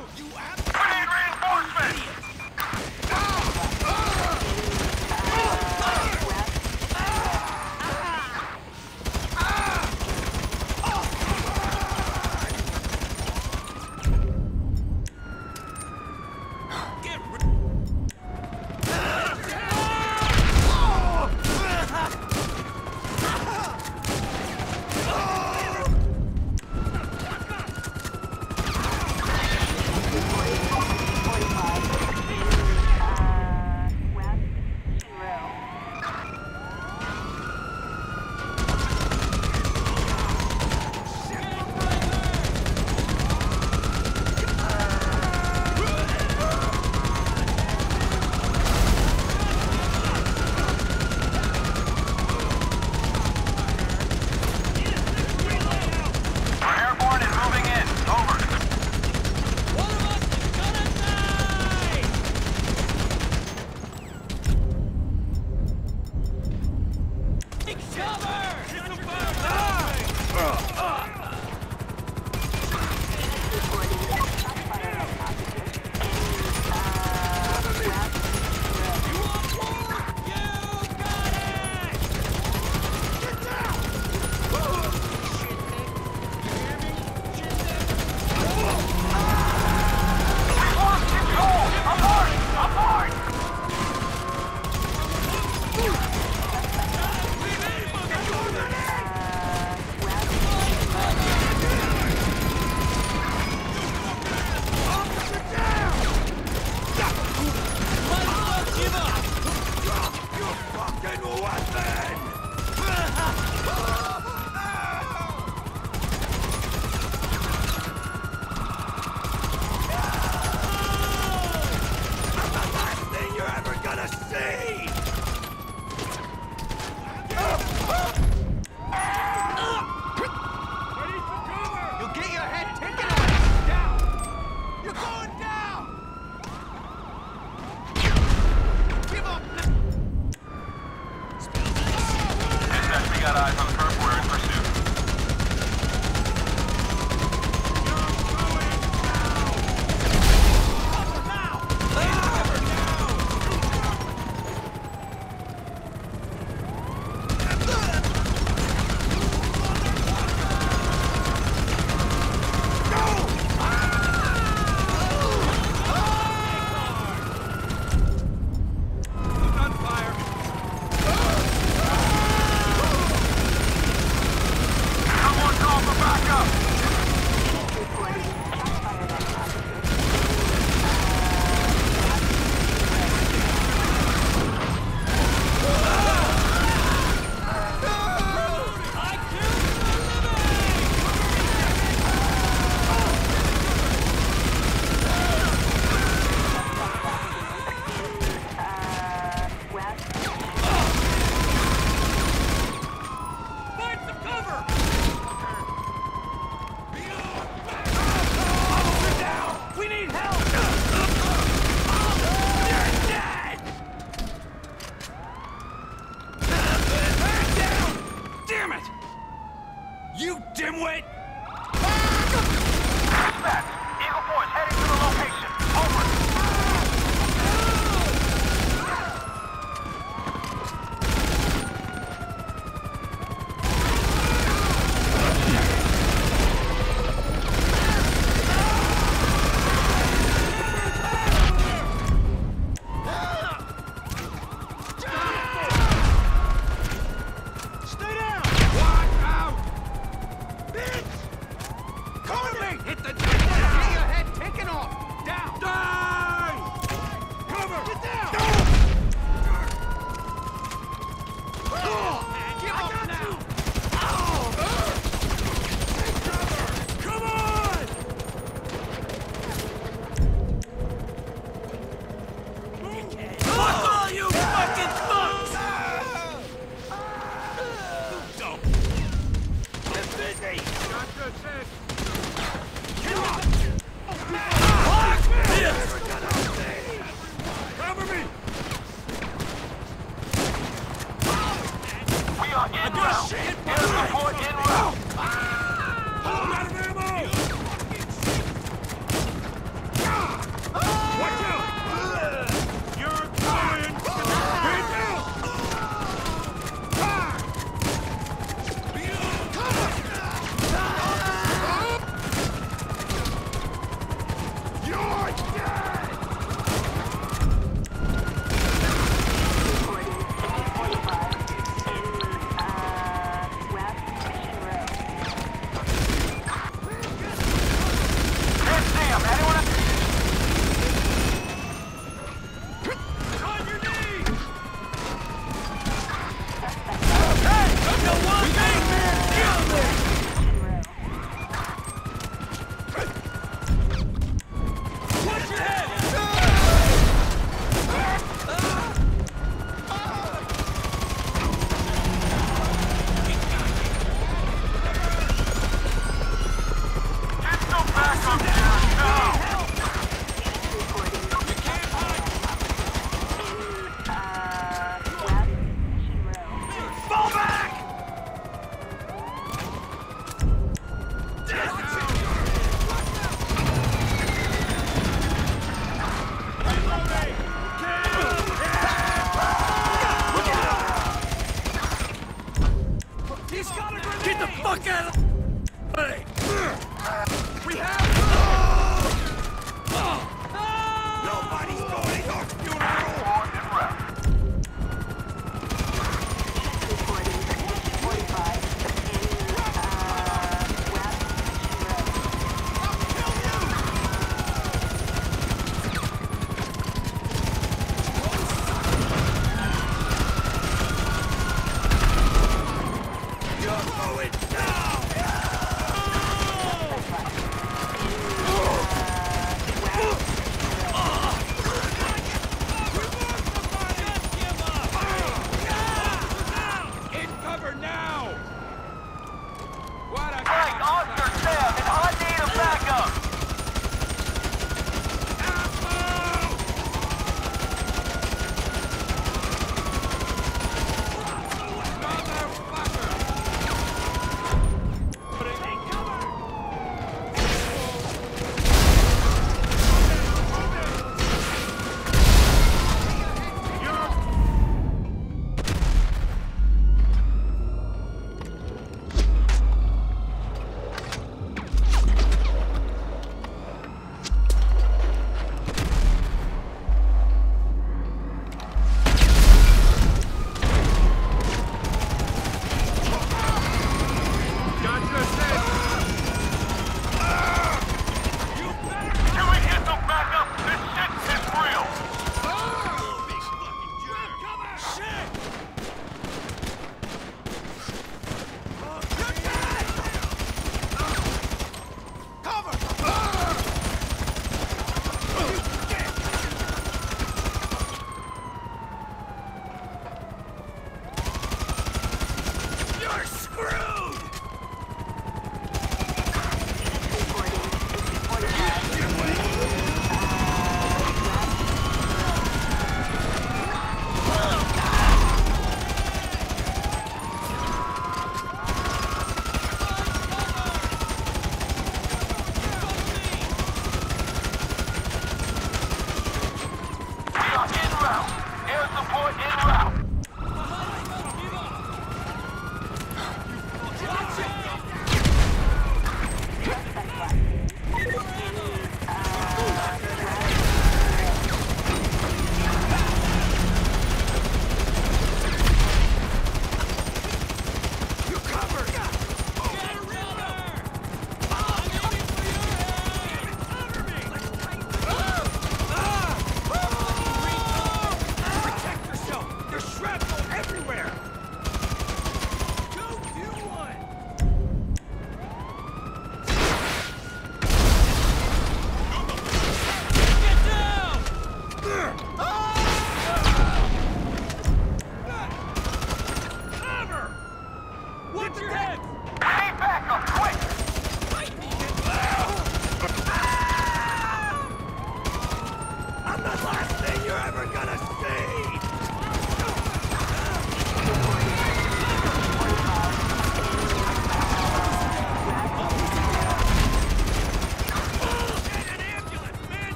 out, you ass!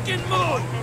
Fucking move!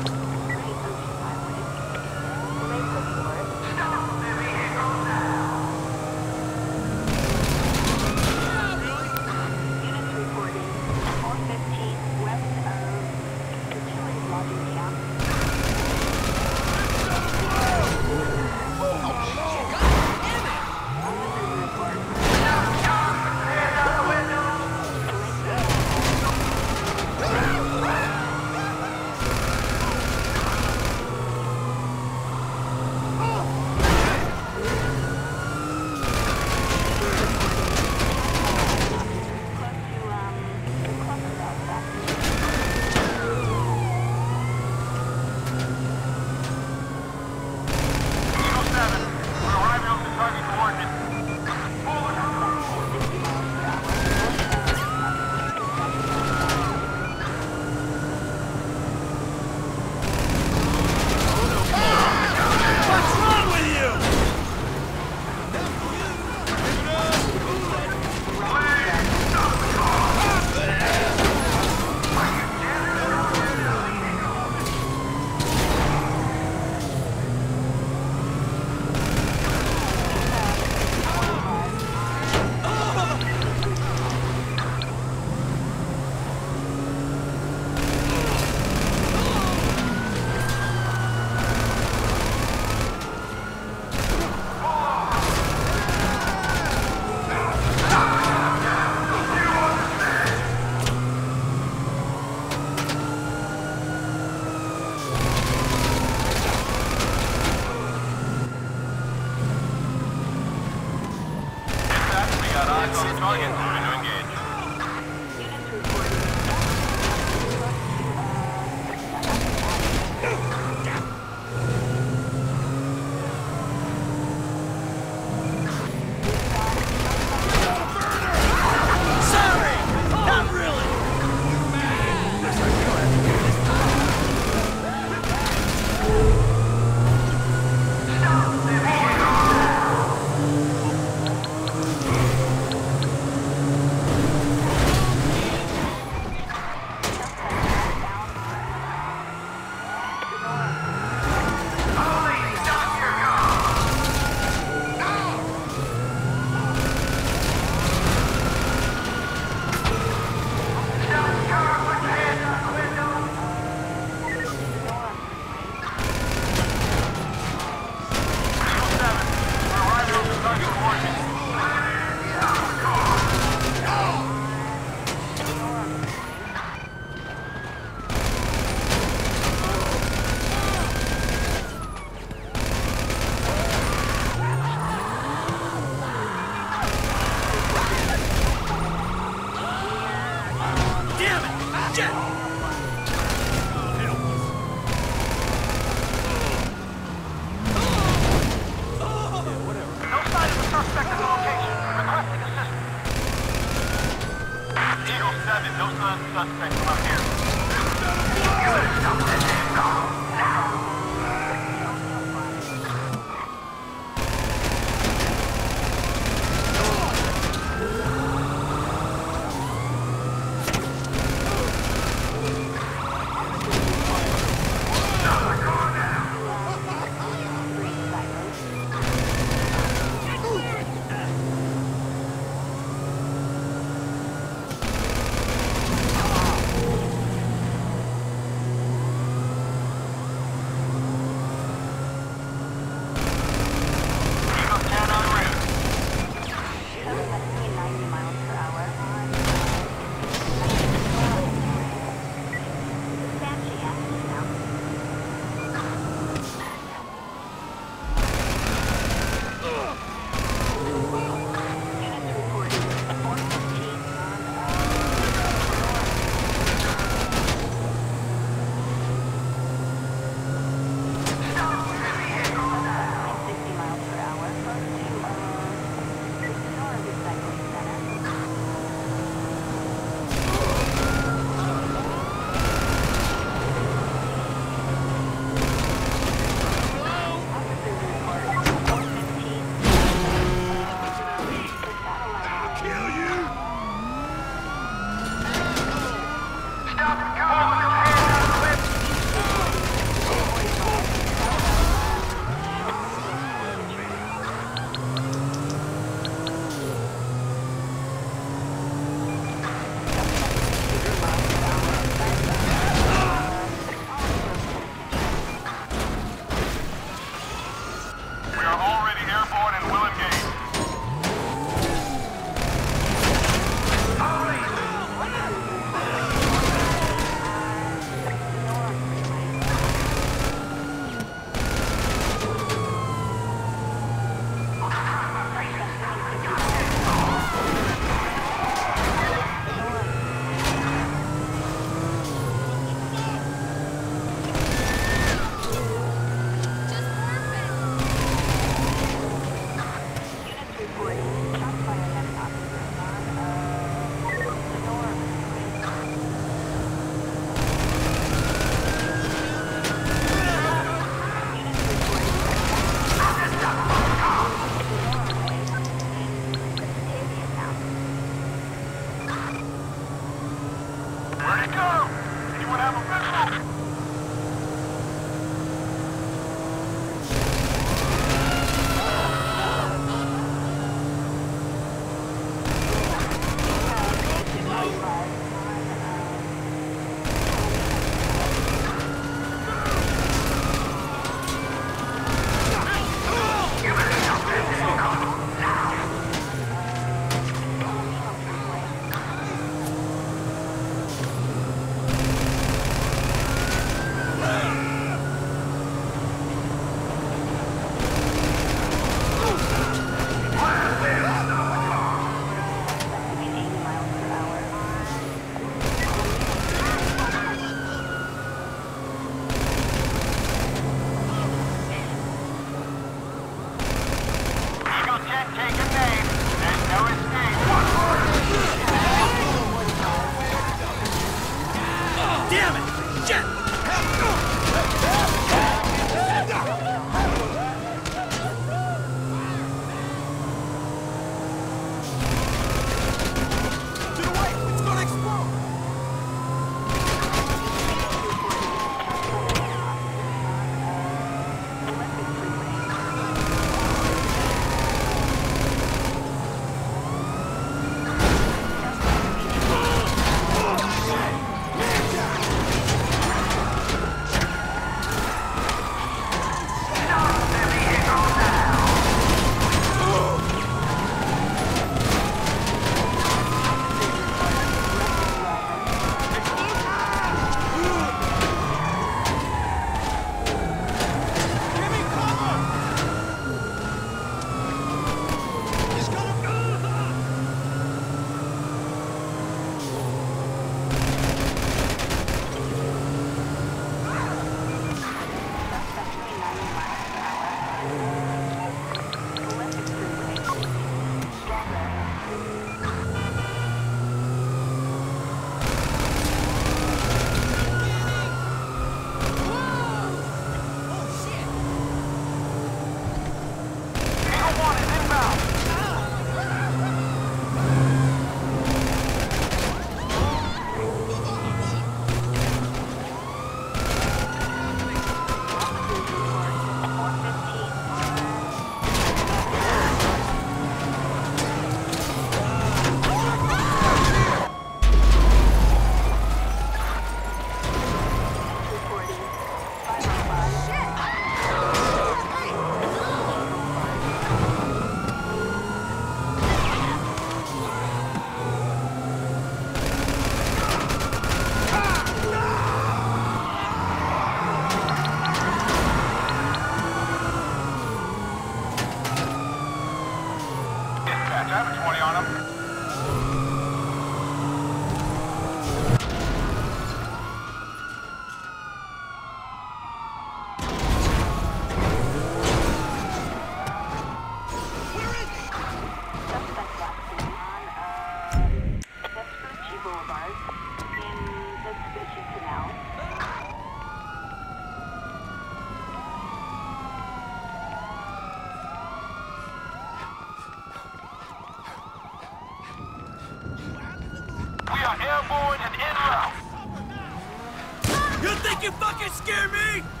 Scare me?